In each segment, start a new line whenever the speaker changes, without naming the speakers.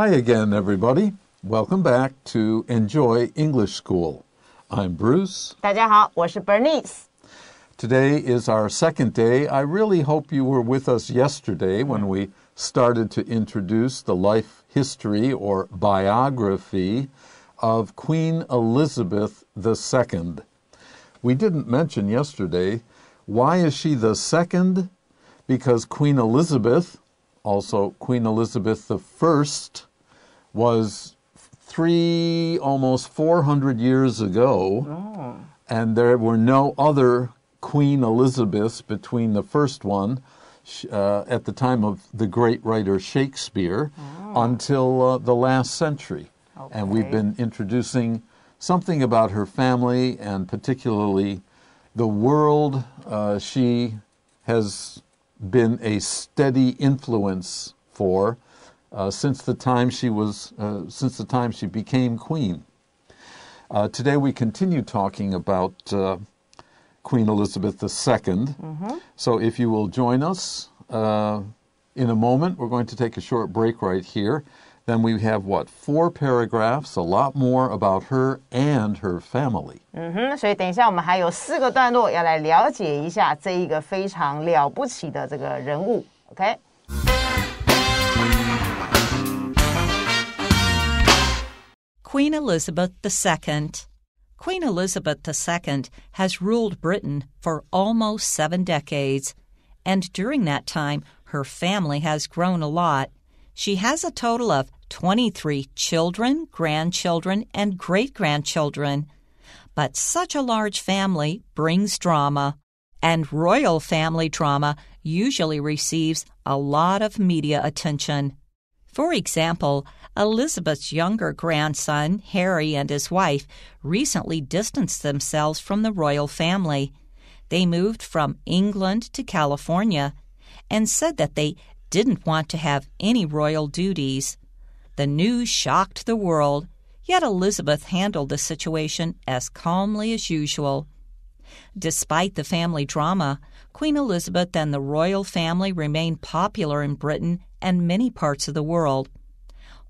Hi again, everybody. Welcome back to Enjoy English School. I'm Bruce.
大家好，我是 Bernice。
Today is our second day. I really hope you were with us yesterday when we started to introduce the life history or biography of Queen Elizabeth II. We didn't mention yesterday why is she the second? Because Queen Elizabeth, also Queen Elizabeth I, was three, almost 400 years ago, and there were no other Queen Elizabeths between the first one uh, at the time of the great writer Shakespeare until uh, the last century. And we've been introducing something about her family and particularly the world uh, she has been a steady influence for since the time she was uh, since the time she became queen. Uh, today we continue talking about uh, Queen Elizabeth II. So if you will join us uh, in a moment, we're going to take a short break right here. Then we have what four paragraphs, a lot more about her and her family.
嗯哼，所以等一下我们还有四个段落要来了解一下这一个非常了不起的这个人物。OK，
Queen Elizabeth II. Queen Elizabeth II has ruled Britain for almost seven decades, and during that time, her family has grown a lot. She has a total of 23 children, grandchildren, and great grandchildren. But such a large family brings drama, and royal family drama usually receives a lot of media attention. For example, Elizabeth's younger grandson, Harry, and his wife recently distanced themselves from the royal family. They moved from England to California and said that they didn't want to have any royal duties. The news shocked the world, yet Elizabeth handled the situation as calmly as usual. Despite the family drama, Queen Elizabeth and the royal family remain popular in Britain and many parts of the world.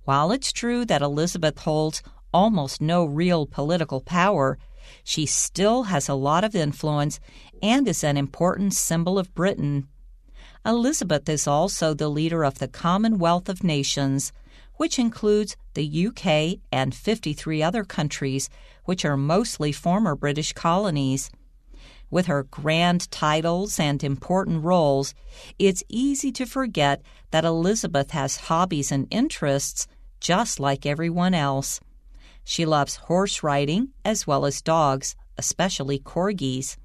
While it's true that Elizabeth holds almost no real political power, she still has a lot of influence and is an important symbol of Britain. Elizabeth is also the leader of the Commonwealth of Nations, which includes the UK and 53 other countries, which are mostly former British colonies. With her grand titles and important roles, it's easy to forget that Elizabeth has hobbies and interests just like everyone else. She loves horse riding as well as dogs, especially corgis.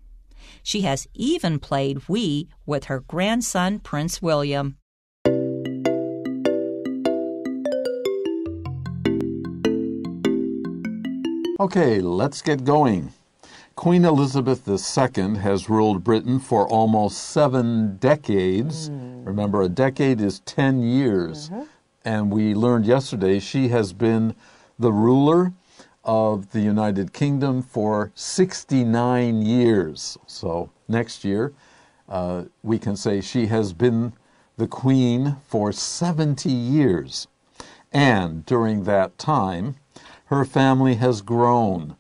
She has even played Wii with her grandson, Prince William.
Okay, let's get going. Queen Elizabeth II has ruled Britain for almost seven decades. Remember, a decade is 10 years. And we learned yesterday she has been the ruler of the United Kingdom for 69 years. So next year, uh, we can say she has been the queen for 70 years. And during that time, her family has grown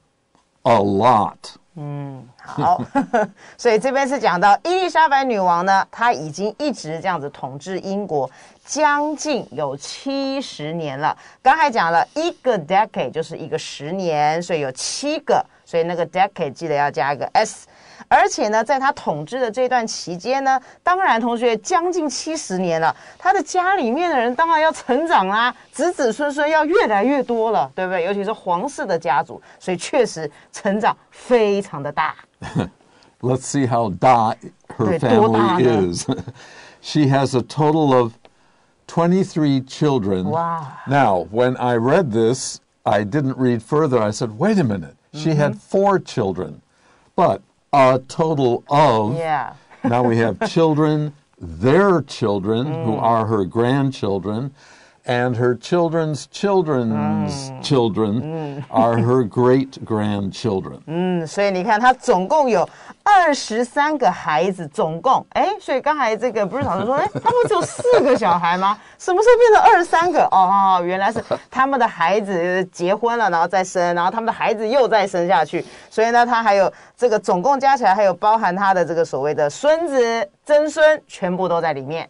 a lot.
嗯好，所以这边是讲到伊丽莎白女王呢，她已经一直这样子统治英国将近有七十年了。刚才讲了一个 decade 就是一个十年，所以有七个，所以那个 decade 记得要加一个 s。而且呢，在她统治的这段期间呢，当然同学将近七十年了，她的家里面的人当然要成长啦、子子孙孙要越来越多了，对不对？尤其是皇室的家族，所以确实成长非常的大。
Let's see how da her
Right, 多大
family
呢？
is. she has a total of 23 children.
Wow.
Now, when I read this, I didn't read further. I said, wait a minute. She
Mm-hmm.
had four children, but a total of.
Yeah.
now we have children, their children, who
Mm.
are her grandchildren, and her children's children's children are her great grandchildren.
嗯，所以你看，他总共有二十三个孩子，总共哎，所以刚才这个不是老师说，哎，他们只有四个小孩吗？什么时候变成二十三个？哦，原来是他们的孩子结婚了，然后再生，然后他们的孩子又再生下去，所以呢，他还有这个总共加起来还有包含他的这个所谓的孙子、曾孙，全部都在里面。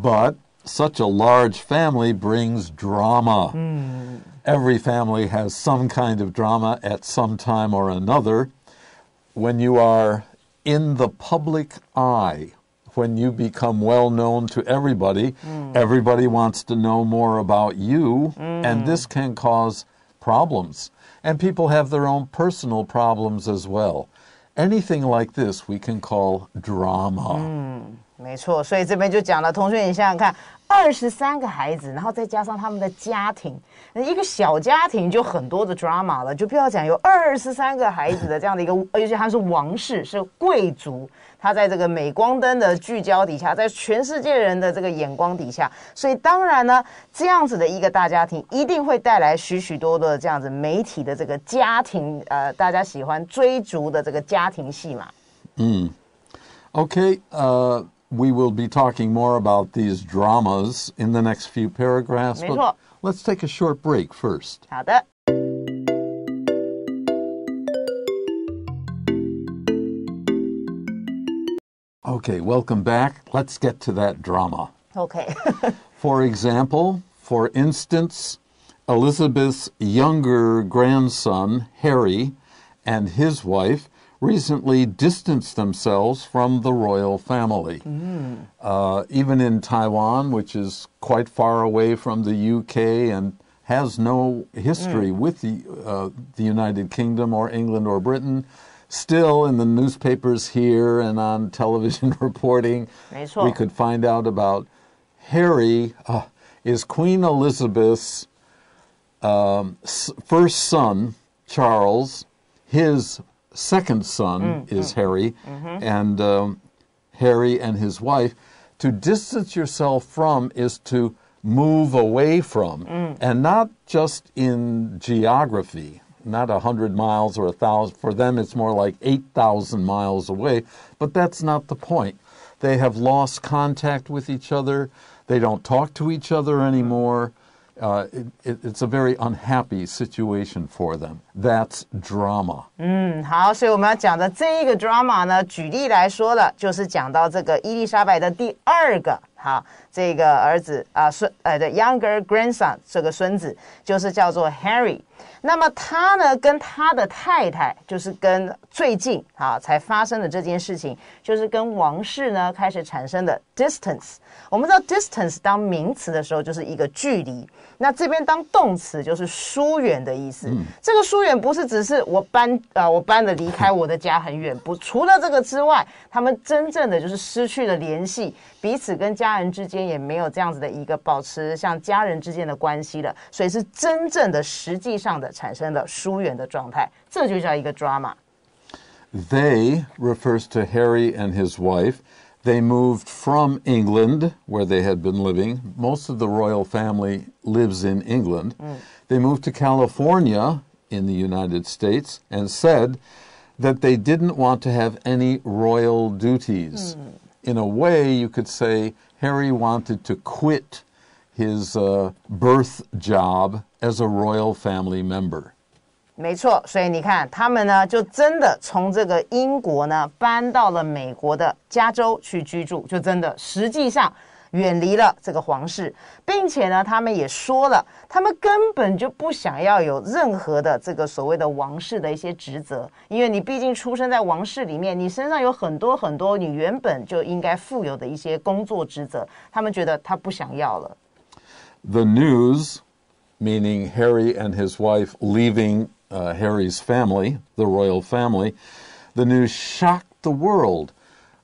But such a large family brings drama. Hmm. Every family has some kind of drama at some time or another. When you are in the public eye, when you become well known to everybody, hmm. everybody wants to know more about you, hmm. and this can cause problems. And people have their own personal problems as well. Anything like this we can call drama.
没错，所以这边就讲了，同学，你想想看，二十三个孩子，然后再加上他们的家庭，一个小家庭就很多的 drama 了，就不要讲有二十三个孩子的这样的一个，而且他是王室，是贵族，他在这个镁光灯的聚焦底下，在全世界人的这个眼光底下，所以当然呢，这样子的一个大家庭一定会带来许许多多的这样子媒体的这个家庭，呃，大家喜欢追逐的这个家庭戏嘛。
嗯，OK，呃 we will be talking more about these dramas in the next few paragraphs.
Me too.
But let's take a short break first.
好的。
Okay, welcome back. Let's get to that drama. OK，For example, for instance, Elizabeth's younger grandson, Harry, and his wife recently distanced themselves from the royal family. Uh, even in Taiwan, which is quite far away from the UK and has no history with the, uh, the United Kingdom or England or Britain, still in the newspapers here and on television reporting, we could find out about Harry uh, is Queen Elizabeth's um, first son, Charles. His second son mm, is mm. Harry, mm-hmm. and um, Harry and his wife. To distance yourself from is to move away from, mm. and not just in geography. Not a hundred miles or a thousand. For them, it's more like eight thousand miles away. But that's not the point. They have lost contact with each other. They don't talk to each other mm-hmm. anymore. Uh, it, it, it's a very unhappy situation for them. That's drama.
嗯，好，所以我们要讲的这一个 drama 呢，举例来说了，就是讲到这个伊丽莎白的第二个，好，这个儿子啊孙，呃的 younger grandson 这个孙子就是叫做 Harry。那么他呢，跟他的太太，就是跟最近啊才发生的这件事情，就是跟王室呢开始产生的 distance。我们知道 distance 当名词的时候就是一个距离，那这边当动词就是疏远的意思。这个疏远不是只是我搬啊、呃我搬的离开我的家很远，不，除了这个之外，他们真正的就是失去了联系，彼此跟家人之间也没有这样子的一个保持像家人之间的关系了，所以是真正的实际上的产生了疏远的状态，这就叫一个 drama。
They refers to Harry and his wife. They moved from England, where they had been living. Most of the royal family lives in England. They moved to California in the United States and said that they didn't want to have any royal duties. In a way, you could say Harry wanted to quit his uh, birth job as a royal family member.
没错，所以你看，他们呢就真的从这个英国呢搬到了美国的加州去居住，就真的实际上 远离了这个皇室，并且呢，他们也说了，他们根本就不想要有任何的这个所谓的王室的一些职责，因为你毕竟出生在王室里面，你身上有很多很多你原本就应该负有的一些工作职责，他们觉得他不想要了。
the news, meaning Harry and his wife leaving uh, Harry's family, the royal family, the news shocked the world.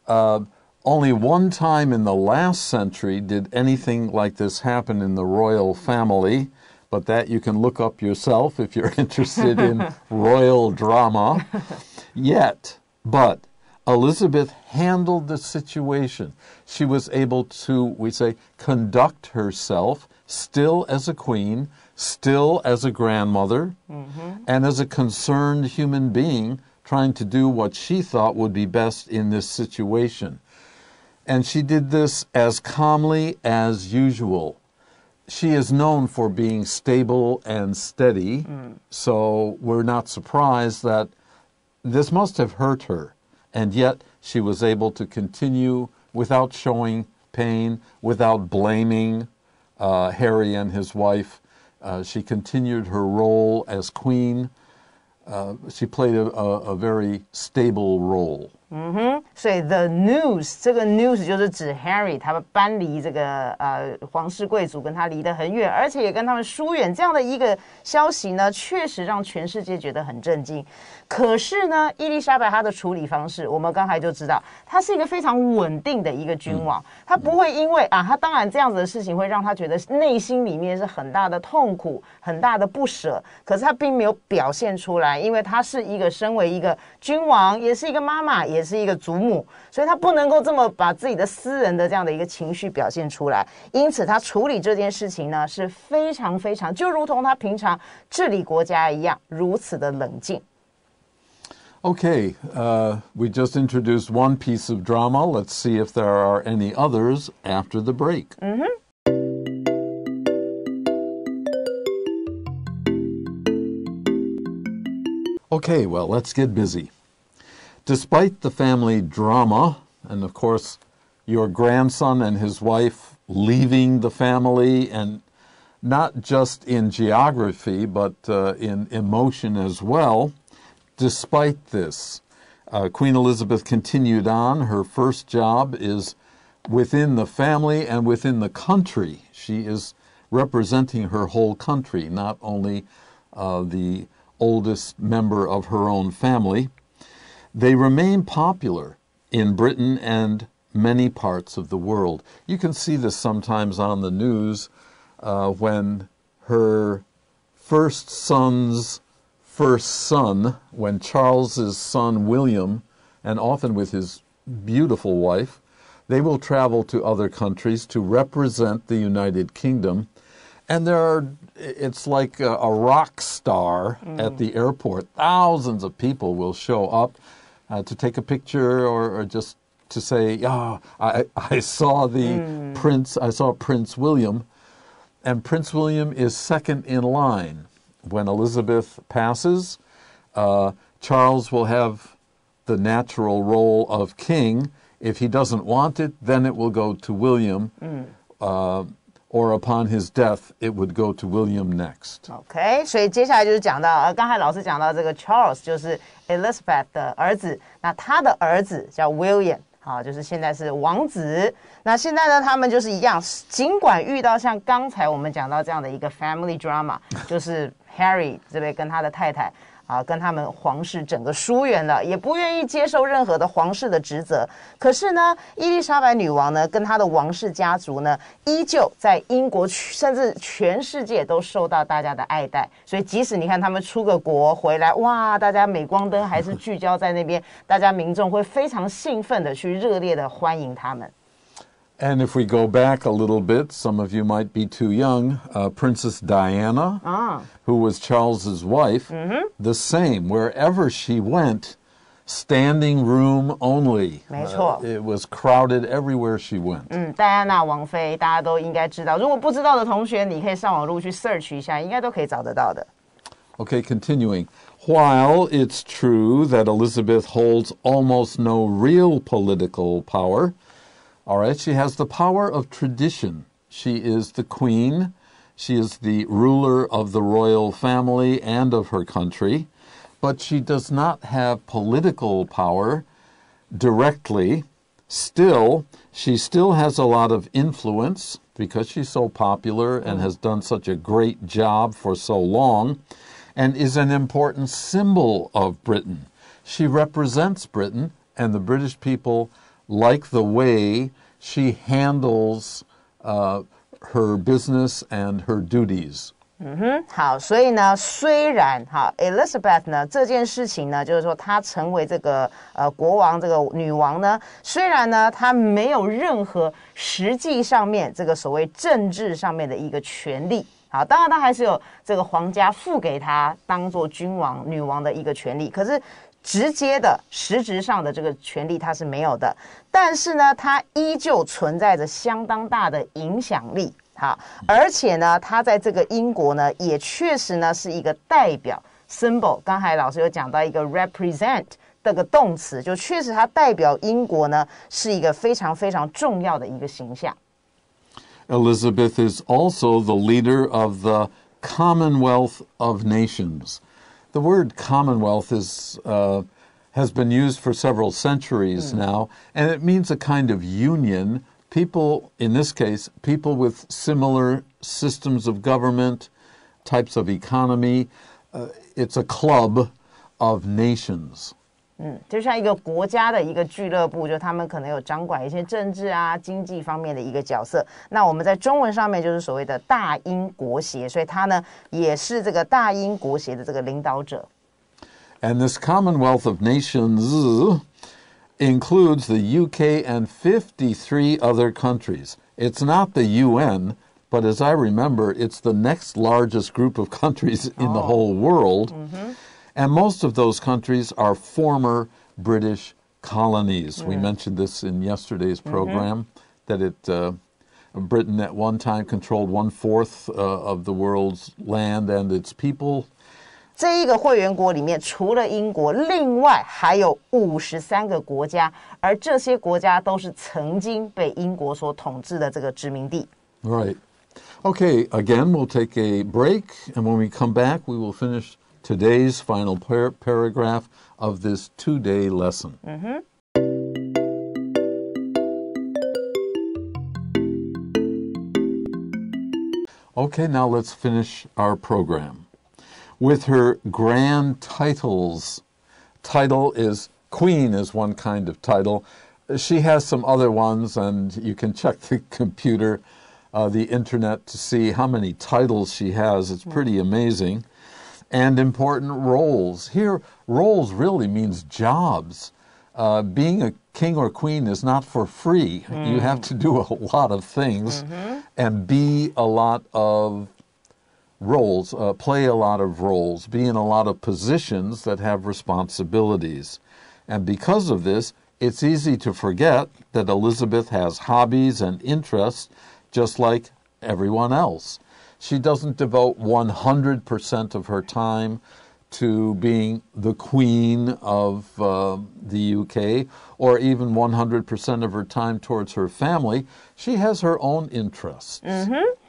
Uh, only one time in the last century did anything like this happen in the royal family, but that you can look up yourself if you're interested in royal drama. Yet, but Elizabeth handled the situation. She was able to, we say, conduct herself still as a queen, still as a grandmother, mm-hmm. and as a concerned human being trying to do what she thought would be best in this situation. And she did this as calmly as usual. She is known for being stable and steady, so we're not surprised that this must have hurt her. And yet she was able to continue without showing pain, without blaming uh, Harry and his wife. Uh, she continued her role as queen. Uh, she played a, a, a very stable role.
所以 the news 这个 news 就是指 Harry 他们搬离这个呃皇室贵族跟他离得很远，而且也跟他们疏远这样的一个消息呢，确实让全世界觉得很震惊。可是呢，伊丽莎白她的处理方式，我们刚才就知道，她是一个非常稳定的一个君王，她不会因为啊，她当然这样子的事情会让她觉得内心里面是很大的痛苦、很大的不舍，可是她并没有表现出来，因为她是一个身为一个君王，也是一个妈妈，也也是一个祖母，所以她不能够这么把自己的私人的这样的一个情绪表现出来，因此他处理这件事情呢是非常非常，就如同他平常治理国家一样，如此的冷静。
Okay, uh, we just introduced one piece of drama. Let's see if there are any others after the break. Okay, well, let's get busy. Despite the family drama, and of course, your grandson and his wife leaving the family, and not just in geography, but uh, in emotion as well, despite this, uh, Queen Elizabeth continued on. Her first job is within the family and within the country. She is representing her whole country, not only uh, the oldest member of her own family. They remain popular in Britain and many parts of the world. You can see this sometimes on the news uh, when her first son's first son, when Charles's son William, and often with his beautiful wife, they will travel to other countries to represent the United Kingdom. And there are, it's like a, a rock star at the airport. Thousands of people will show up uh, to take a picture or, or just to say, yeah, I, I saw the prince, I saw Prince William. And Prince William is second in line. When Elizabeth passes, uh, Charles will have the natural role of king. If he doesn't want it, then it will go to William. Uh, or upon his death, it would go to William next.
OK，所以接下来就是讲到，呃，刚才老师讲到这个 Charles 就是 Elizabeth 的儿子，那他的儿子叫 William。好，就是现在是王子。那现在呢，他们就是一样，尽管遇到像刚才我们讲到这样的一个 family drama，就是 Harry 这边跟他的太太 啊，跟他们皇室整个疏远了，也不愿意接受任何的皇室的职责。可是呢，伊丽莎白女王呢，跟她的王室家族呢，依旧在英国甚至全世界都受到大家的爱戴。所以，即使你看他们出个国回来，哇，大家镁光灯还是聚焦在那边，大家民众会非常兴奋的去热烈的欢迎他们。
And if we go back a little bit, some of you might be too young. Uh, Princess Diana, who was Charles's wife, the same. Wherever she went, standing room only.
没错。
it was crowded everywhere she went.
嗯，戴安娜王妃大家都应该知道，如果不知道的同学，你可以上网路去 search 一下，应该都可以找得到的。
Okay, continuing. While it's true that Elizabeth holds almost no real political power, all right, she has the power of tradition. She is the queen, she is the ruler of the royal family and of her country, but she does not have political power directly. Still, she still has a lot of influence because she's so popular and has done such a great job for so long and is an important symbol of Britain. She represents Britain, and the British people like the way she handles uh, her business and her duties.
嗯哼，好，所以呢，虽然哈，Elizabeth 呢这件事情呢，就是说她成为这个呃国王这个女王呢，虽然呢她没有任何实际上面这个所谓政治上面的一个权利，好，当然她还是有这个皇家付给她当做君王女王的一个权利，可是 直接的实质上的这个权利它是没有的，但是呢，它依旧存在着相当大的影响力。好，而且呢，它在这个英国呢，也确实呢是一个代表 symbol。刚才老师有讲到一个 represent 这个动词，就确实它代表英国呢是一个非常非常重要的一个形象。
Elizabeth is also the leader of the Commonwealth of Nations. The word Commonwealth is uh, has been used for several centuries now, and it means a kind of union people, in this case, people with similar systems of government, types of economy. Uh, it's a club of nations.
嗯，就像一个国家的一个俱乐部，就他们可能有掌管一些政治啊、经济方面的一个角色。那我们在中文上面就是所谓的大英国协，所以他呢也是这个大英国协的这个领导者。
And this Commonwealth of Nations includes the UK and 53 other countries. It's not the UN, but as I remember, it's the next largest group of countries in the whole world. And most of those countries are former British colonies. We mentioned this in yesterday's program that it. Uh, Britain at one time controlled one fourth uh, of the world's land and its people.
这一个会员国里面，除了英国，另外还有五十三个国家，而这些国家都是曾经被英国所统治的这个殖民地。
Right. Okay, again, we'll take a break, and when we come back, we will finish today's final par- paragraph of this two day lesson. Okay, now let's finish our program. With her grand titles, title is Queen, is one kind of title. She has some other ones, and you can check the computer, uh, the internet, to see how many titles she has. It's pretty amazing. And important roles. Here, roles really means jobs. Uh, being a king or queen is not for free. You have to do a lot of things and be a lot of roles, uh, play a lot of roles, be in a lot of positions that have responsibilities. And because of this, it's easy to forget that Elizabeth has hobbies and interests just like everyone else. She doesn't devote 100% of her time to being the queen of uh, the UK or even 100% of her time towards her family. She has her own interests.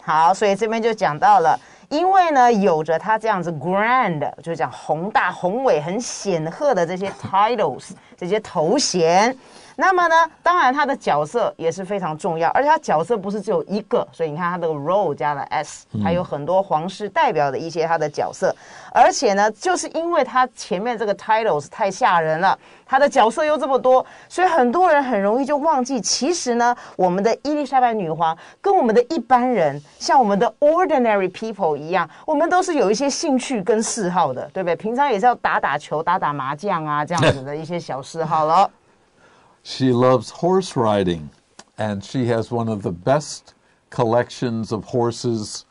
好，所以这边就讲到了，因为呢，有着他这样子 grand，就是讲宏大、宏伟、很显赫的这些 titles，这些头衔。 那么呢，当然他的角色也是非常重要，而且他角色不是只有一个，所以你看他的 role 加了 s，还有很多皇室代表的一些他的角色。而且呢，就是因为他前面这个 titles 太吓人了，他的角色又这么多，所以很多人很容易就忘记，其实呢，我们的伊丽莎白女皇跟我们的一般人，像我们的 ordinary people 一样，我们都是有一些兴趣跟嗜好的，对不对？平常也是要打打球、打打麻将啊，这样子的一些小嗜好了。
She loves horse riding, and she has one of the best collections of horses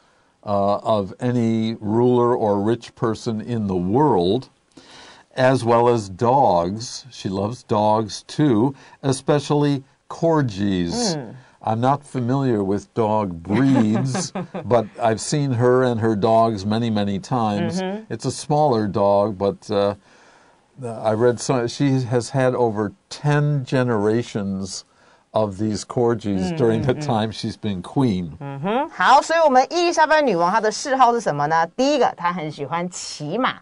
uh, of any ruler or rich person in the world, as well as dogs. She loves dogs too, especially corgis. I'm not familiar with dog breeds, but I've seen her and her dogs many, many times. It's a smaller dog, but uh, I read some. She has had over ten generations of these corgis during the time she's been queen.
好，所以我们伊丽莎白女王她的嗜好是什么呢？第一个，她很喜欢骑马。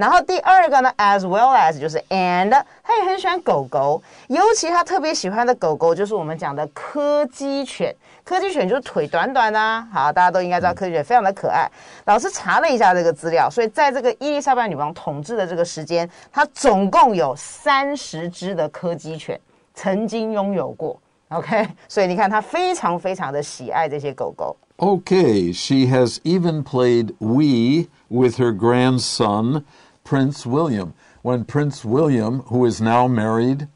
然后第二个呢，as well as 就是 and，她也很喜欢狗狗，尤其她特别喜欢的狗狗就是我们讲的柯基犬。柯基犬就是腿短短的啊，好，大家都应该知道柯基犬非常的可爱。老师查了一下这个资料，所以在这个伊丽莎白女王统治的这个时间，她总共有三十只的柯基犬曾经拥有过。OK，所以你看她非常非常的喜爱这些狗狗。
OK，she has even played Wii with her grandson, Prince William. When Prince William, who is now married,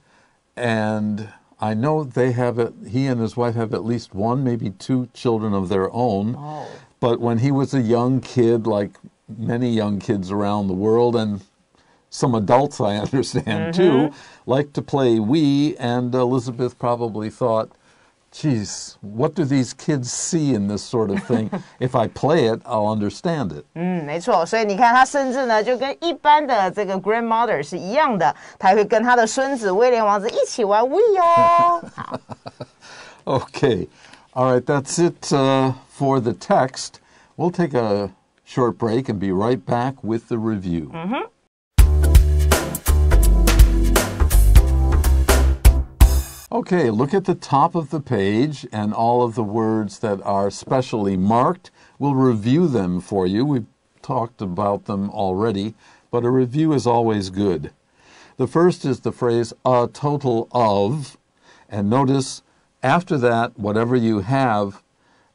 and I know they have it, he and his wife have at least one, maybe two children of their own.
Oh.
But when he was a young kid, like many young kids around the world, and some adults, I understand too, mm-hmm. like to play Wii, and Elizabeth probably thought, geez, what do these kids see in this sort of thing? if I play it, I'll understand it.
嗯，没错，所以你看，他甚至呢就跟一般的这个 grandmother 是一样的，他还会跟他的孙子威廉王子一起玩 We 哦。好，
Okay, all right, that's it uh, for the text. We'll take a short break and be right back with the review. Okay, look at the top of the page and all of the words that are specially marked. We'll review them for you. We've talked about them already, but a review is always good. The first is the phrase a total of, and notice after that, whatever you have,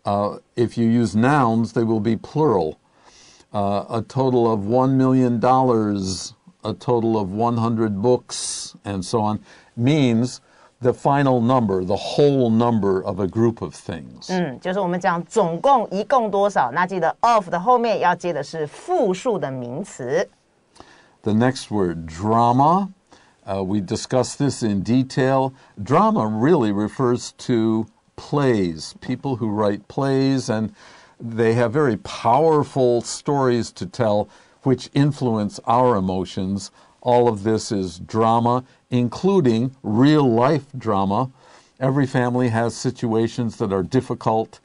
uh, if you use nouns, they will be plural. Uh, a total of $1 million, a total of 100 books, and so on, means the final number, the whole number of a group of things.
嗯，就是我们讲总共一共多少，那记得 of 的后面要接的是复数的名词。
The next word, drama. Uh, we discussed this in detail. Drama really refers to plays, people who write plays, and they have very powerful stories to tell which influence our emotions. All of this is drama, including real life drama. Every family has situations that are difficult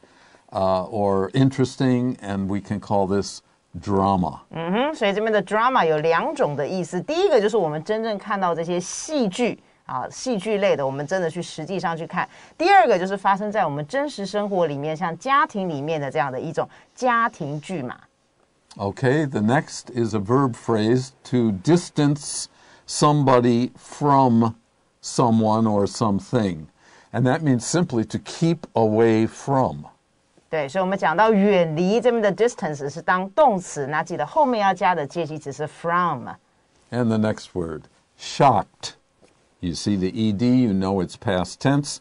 uh, or interesting, and we can call this drama.
嗯哼，所以这边的 drama 有两种的意思，第一个就是我们真正看到这些戏剧。啊，戏剧类的，我们真的去实际上去看。第二个就是发生在我们真实生活里面，像家庭里面的这样的一种家庭剧嘛。
Okay, the next is a verb phrase to distance somebody from someone or something. And that means simply to keep away from.
对，所以我们讲到远离这边的 distance 是当动词，那记得后面要加的介系词是 from。
And the next word, shocked. You see the ed, you know it's past tense.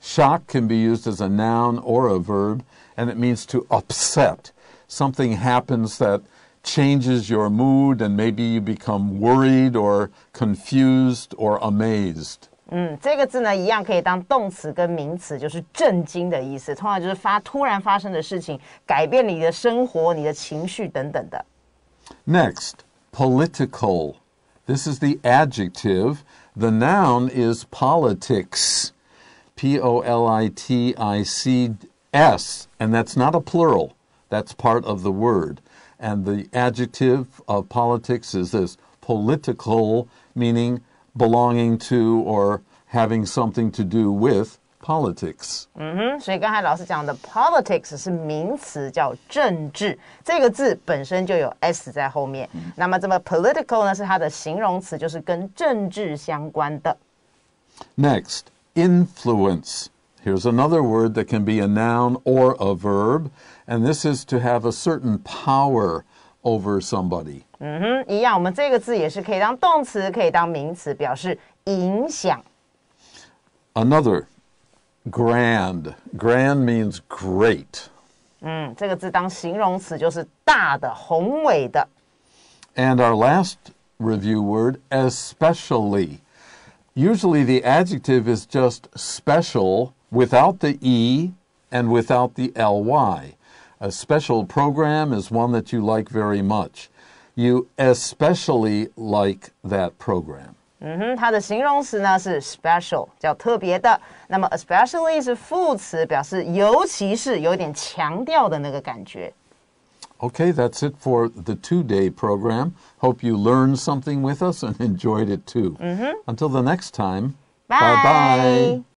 Shock can be used as a noun or a verb, and it means to upset. Something happens that changes your mood, and maybe you become worried or confused or amazed.
嗯，这个字呢，一样可以当动词跟名词，就是震惊的意思。通常就是发突然发生的事情，改变你的生活、你的情绪等等的。
Next, political. This is the adjective. The noun is politics. P O L I T I C S. And that's not a plural, that's part of the word. And the adjective of politics is this political, meaning belonging to or having something to do with politics.
嗯，所以刚才老师讲的 politics 是名词，叫政治。这个字本身就有 s 在后面。那么这么 political 呢，是它的形容词，就是跟政治相关的。
Next, influence. Here's another word that can be a noun or a verb, and this is to have a certain power over somebody.
嗯哼，一样，我们这个字也是可以当动词，可以当名词，表示影响。
Another, grand. Grand means great.
嗯，这个字当形容词就是大的、宏伟的。
And our last review word, especially. Usually the adjective is just special without the E and without the ly. A special program is one that you like very much. You especially like that program.
嗯哼，它的形容词呢是 special，叫特别的。那么 especially 是副词，表示尤其是有点强调的那个感觉。
Okay, that's it for the two day program. Hope you learned something with us and enjoyed it too. Until the next time,
Bye.
bye.